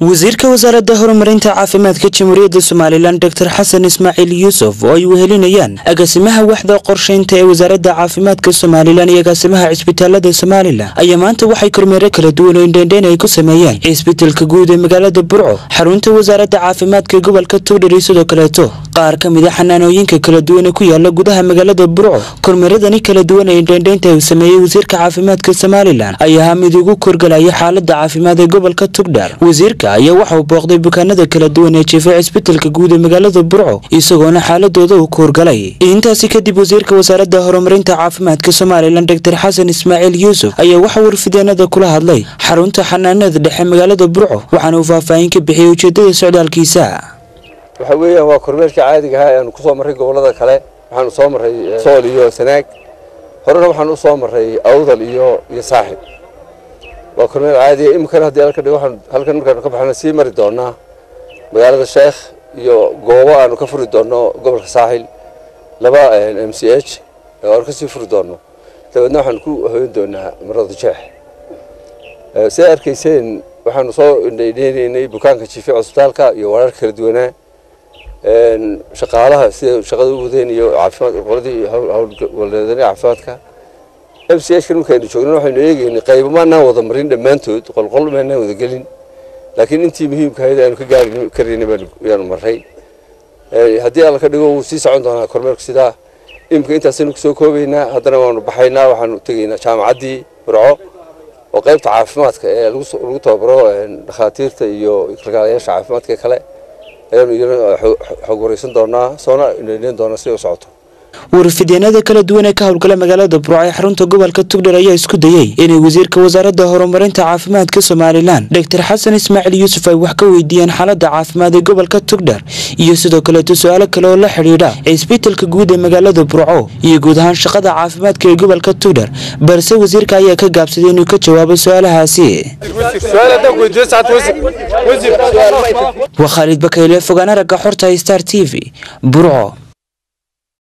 wasiirka wasaaradda horumarinta caafimaadka jamhuuriyadda somalilan doctor xasan ismaaciil yuusuf oo ay wehelinayaan agaasimaha waxda qorshaynta ee wasaaradda caafimaadka somalilan iyo agaasimaha cisbitaalada somalilan ayaa maanta waxay kormeero kala duwan oo indheendheyn ay ku sameeyeen cisbitalka guud ee magaalada burco xarunta wasaaradda caafimaadka gobolka tuudhar iyo sidoo kaleeto qaar ka a xanaanooyinka kala duwan ee ku yaalla gudaha magaalada burco kormeeradani kala duwan ee indheendheynta uu sameeyey wasiirka caafimaadka somalilan ayaa mid ugu korgalaya xaalada caafimaad ee gobolka tugdhar wasiirka ayaa waxauu booqday bukaanada kala duwan ee jiifay cisbitalka guud ee magaalada burco isagoona xaaladooda uu ka horgalay intaasi kadib wasiirka wasaaradda horumarinta caafimaadka somalilan doctor xasan ismaaciil yuusuf ayaa waxa warfideenada kula hadlay xarunta xanaanada dhexe magaalada burco waxaana uu faahfaahin ka bixiyey ujeedada socdaalkiisa. Waxa weeyaan waa kormeerkii caadiga ahaa ee aanu ku marray gobollada kale waxaanu soo marray sool iyo sanaag horena waxaan u soo marray awdal iyo iyo saaxib waa kormeer caadiya iminkana haddii halka dhigo waxaan halkan markaanu ka baxna sii mari doonaa magaalada sheekh iyo goobo aanu ka furi doonno gobolka saaxil. Laba m c h aanu ka sii furi doonno dabeedna waxaan ku hoyan doonaa marada jeex. Siday arkayseen waxaanu soo indhaydheynaynay bukaanka jiifay cusbitaalka iyo warar kala duwanaa. Shaqaalaha sida shaqada u wadeen iyo caafimaad qoladii howlwaleedani caafimaadka m c h kan markaynu joognan waxaynu eegaynay qaybo maanaan wada marin dhammaantood qolqol maanaan wada gelin. Laakiin intii muhiimka ahayd aanu ka gaari karaynay baanu marray. Haddii alla ka dhigo wuu sii socon doonaa kormeerku sidaa. Imika intaasaynu ku soo koobaynaa haddana waanu baxaynaa waxaanu tegaynaa jaamacaddii burco oo qaybta caafimaadka ee lagu tababaro dhakhaatiirta iyo kalkaalayaasha caafimaadka kale. Ayaanu iyana waraysan doonaa soona indhaydhayn doonaa siday u socoto warfideenada kala duwan ee ka howlgala magaalada burco ee xarunta gobolka tugdhar ayaa isku dayey inay wasiirka wasaaradda horumarinta caafimaadka somalilan doctor xasan ismaaciil yuusuf ay wax ka weydiiyeen xaalada caafimaad ee gobolka tugdhar iyo sidoo kaleeto su'aalo kale oo la xidhiidha cisbitalka guud ee magaalada burco iyo guud ahaan shaqada caafimaadka ee gobolka tugdhar balse wasiirka ayaa ka gaabsaday inuu ka jawaabo su'aalahaasi. Waa khaalid bakayle fogaan aragga xorta star t v burco